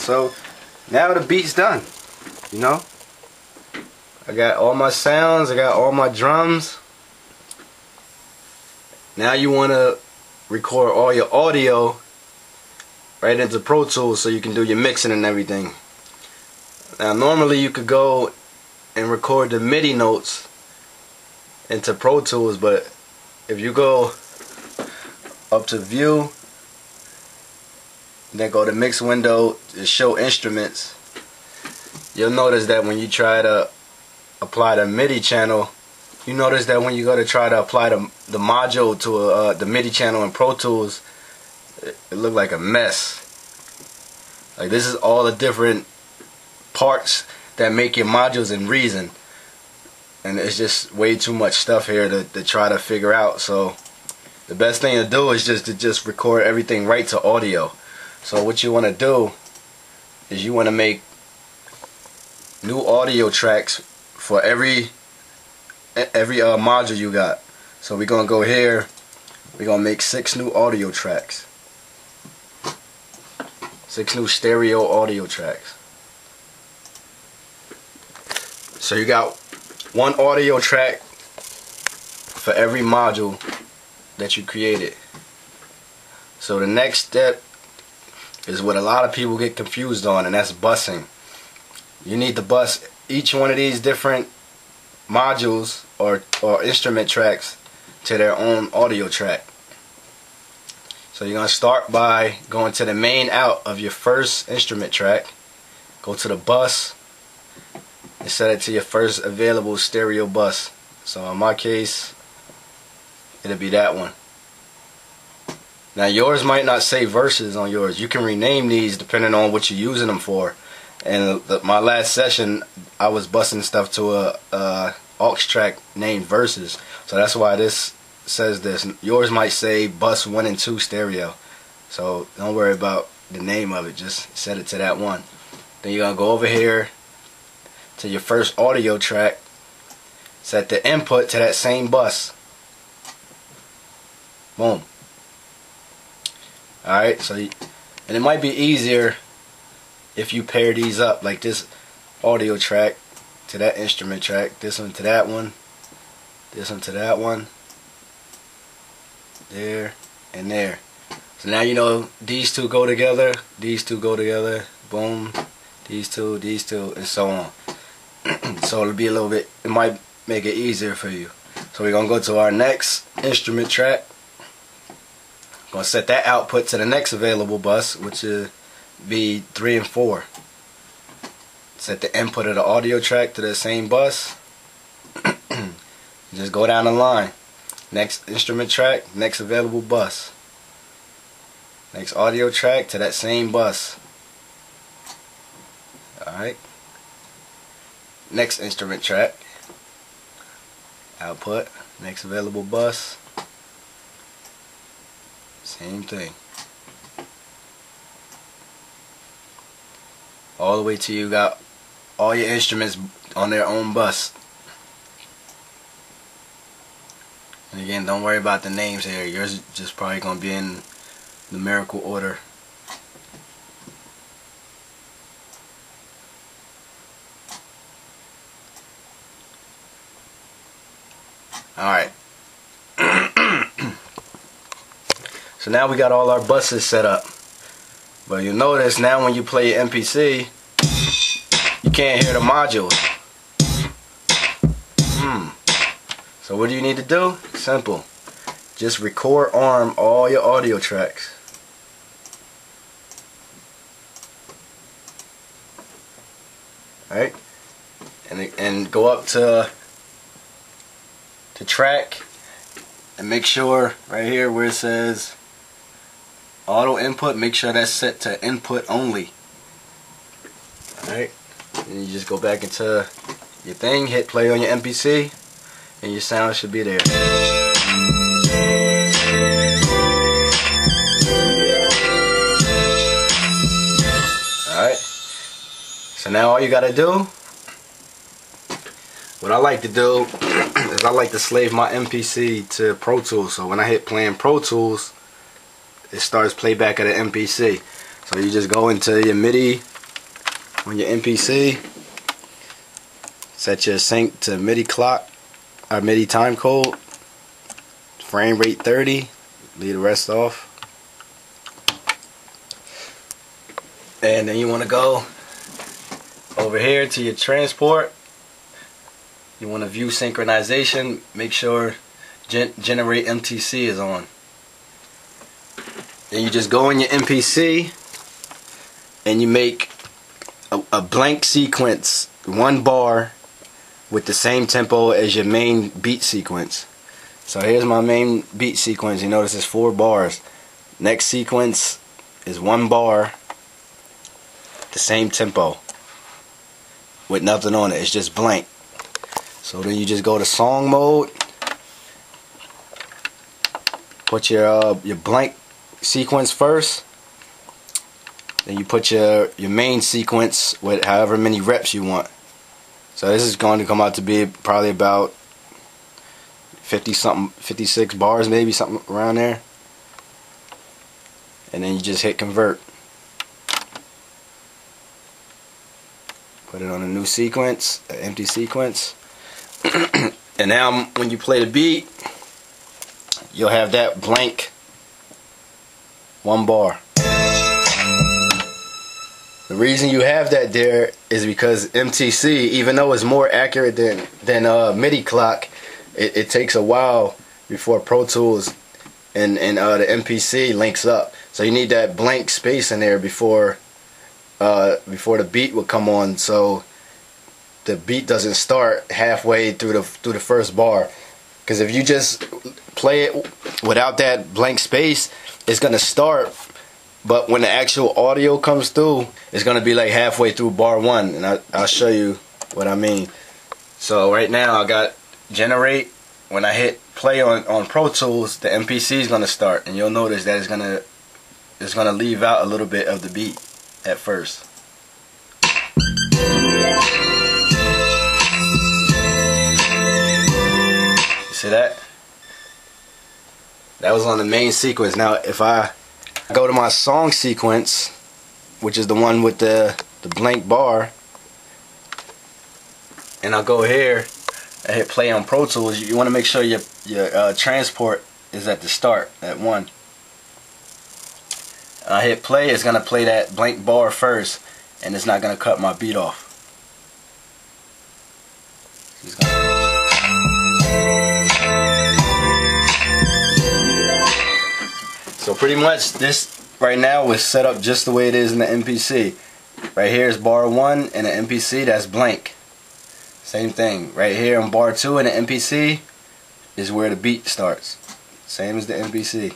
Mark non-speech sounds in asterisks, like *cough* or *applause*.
So now the beat's done. You know? I got all my sounds, I got all my drums. Now you want to record all your audio right into Pro Tools so you can do your mixing and everything. Now normally you could go and record the MIDI notes into Pro Tools but if you go up to view then go to mix window to show instruments. You'll notice that when you try to apply the MIDI channel you notice that when you go to try to apply the, the module to uh, the MIDI channel in Pro Tools it, it looked like a mess. Like this is all the different parts that make your modules in Reason. And it's just way too much stuff here to, to try to figure out. So the best thing to do is just to just record everything right to audio so what you want to do is you want to make new audio tracks for every every uh, module you got. So we're gonna go here we're gonna make six new audio tracks. Six new stereo audio tracks. So you got one audio track for every module that you created. So the next step is what a lot of people get confused on and that's busing. You need to bus each one of these different modules or, or instrument tracks to their own audio track. So you're going to start by going to the main out of your first instrument track. Go to the bus and set it to your first available stereo bus. So in my case, it'll be that one. Now yours might not say verses on yours. You can rename these depending on what you're using them for. And the, my last session, I was busting stuff to a, a aux track named verses. So that's why this says this. Yours might say bus one and two stereo. So don't worry about the name of it. Just set it to that one. Then you're gonna go over here to your first audio track. Set the input to that same bus. Boom. Alright, so, and it might be easier if you pair these up, like this audio track to that instrument track, this one to that one, this one to that one, there, and there. So now you know these two go together, these two go together, boom, these two, these two, and so on. *clears throat* so it'll be a little bit, it might make it easier for you. So we're going to go to our next instrument track. Gonna set that output to the next available bus, which is be 3 and 4. Set the input of the audio track to the same bus. *clears throat* Just go down the line. Next instrument track, next available bus. Next audio track to that same bus. Alright. Next instrument track. Output, next available bus. Same thing. All the way till you got all your instruments on their own bus. And again, don't worry about the names here. Yours is just probably going to be in numerical order. Alright. So now we got all our buses set up. But you notice now when you play your MPC, you can't hear the modules. Hmm. So what do you need to do? Simple. Just record arm all your audio tracks. Alright? And, and go up to, to track and make sure right here where it says auto input make sure that's set to input only. Alright? And you just go back into your thing hit play on your MPC and your sound should be there. Alright? So now all you gotta do what I like to do *clears throat* is I like to slave my MPC to Pro Tools. So when I hit playing Pro Tools it starts playback of the MPC. So you just go into your MIDI on your MPC, set your sync to MIDI clock or MIDI time code, frame rate 30, leave the rest off. And then you want to go over here to your transport. You want to view synchronization, make sure gen generate MTC is on. Then you just go in your MPC and you make a, a blank sequence, one bar with the same tempo as your main beat sequence. So here's my main beat sequence. You notice it's four bars. Next sequence is one bar, the same tempo, with nothing on it. It's just blank. So then you just go to song mode, put your uh, your blank sequence first, then you put your your main sequence with however many reps you want. So this is going to come out to be probably about 50 something 56 bars maybe something around there. And then you just hit convert. Put it on a new sequence an empty sequence. *clears throat* And now when you play the beat you'll have that blank one bar. The reason you have that there is because MTC even though it's more accurate than than uh, MIDI clock it, it takes a while before Pro Tools and, and uh, the MPC links up. So you need that blank space in there before uh, before the beat will come on. So the beat doesn't start halfway through the through the first bar. Because if you just play it without that blank space, it's gonna start. But when the actual audio comes through, it's gonna be like halfway through bar one, and I, I'll show you what I mean. So right now I got generate. When I hit play on on Pro Tools, the MPC is gonna start, and you'll notice that it's gonna it's gonna leave out a little bit of the beat at first. That? That was on the main sequence. Now, if I go to my song sequence, which is the one with the, the blank bar, and I'll go here and hit play on Pro Tools, you want to make sure your, your uh, transport is at the start, at 1. I hit play, it's going to play that blank bar first, and it's not going to cut my beat off. Pretty much this right now was set up just the way it is in the MPC. Right here is bar 1 and the MPC that's blank. Same thing. Right here on bar 2 in the MPC is where the beat starts. Same as the MPC.